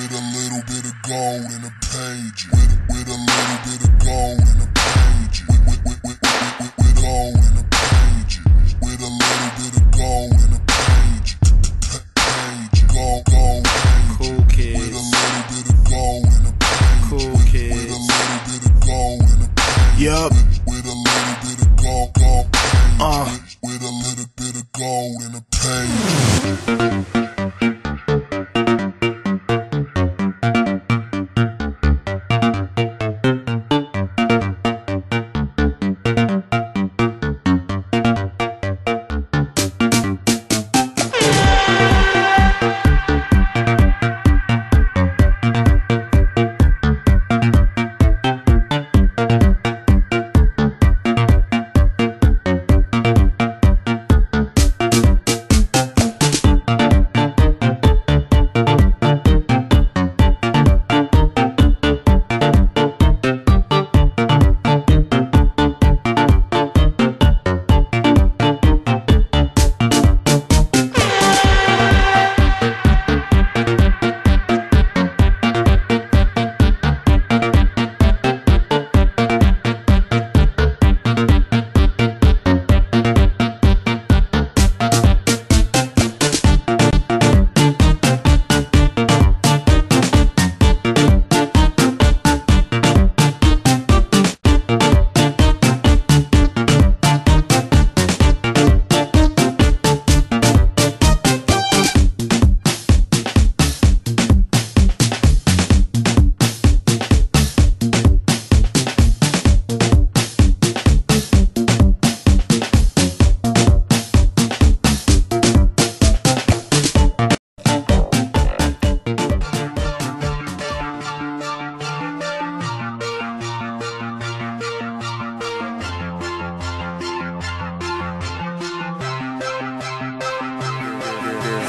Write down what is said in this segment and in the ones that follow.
with a little bit of gold in a page. With, with a little bit of gold in a page. With, with, with, with, with, with, with gold in a page. With a little bit of gold in a page. Page, gold, gold page. Cool kids. With a little bit of gold in a page. Cool kids. With a little bit of gold in a page. Yup.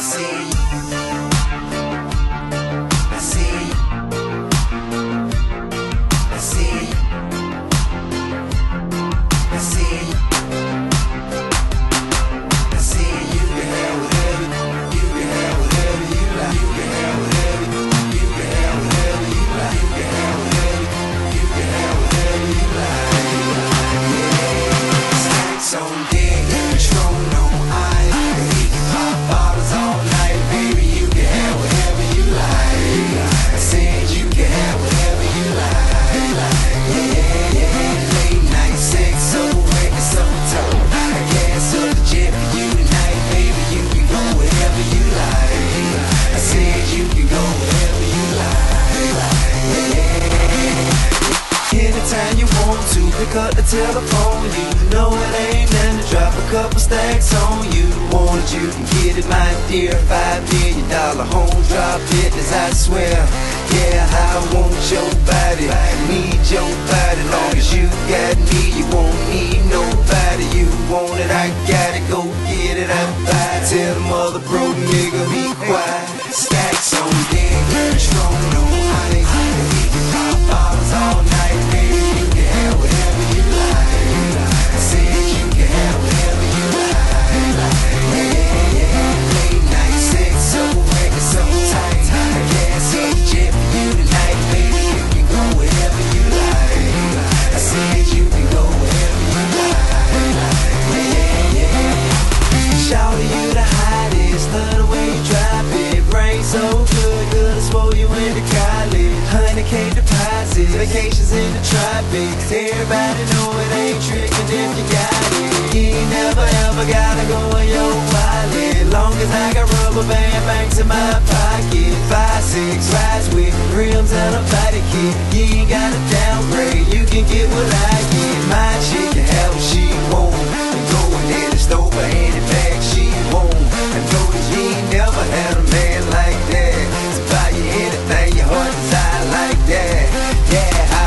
See telephone, you know it ain't nothing to drop a couple stacks on you. Want it, you can get it, my dear. Five million dollar home drop business, I swear. Yeah, I want your body, need your body. Long as you got me, you won't need nobody. You want it, I got it. Go get it, I buy it. Tell the mother broke nigga be quiet. Stacks on deck, strong topics. Everybody know it ain't tricking if you got it. You ain't never ever gotta go on your wallet. Long as I got rubber band banks in my pocket. Five, six rides with rims and a body kit. You ain't gotta downgrade, you can get what I get. My chick can have what she want. And going in the store, for any bag she want. And know that you ain't never had a man like that. To buy you anything your heart desire like that. Yeah, I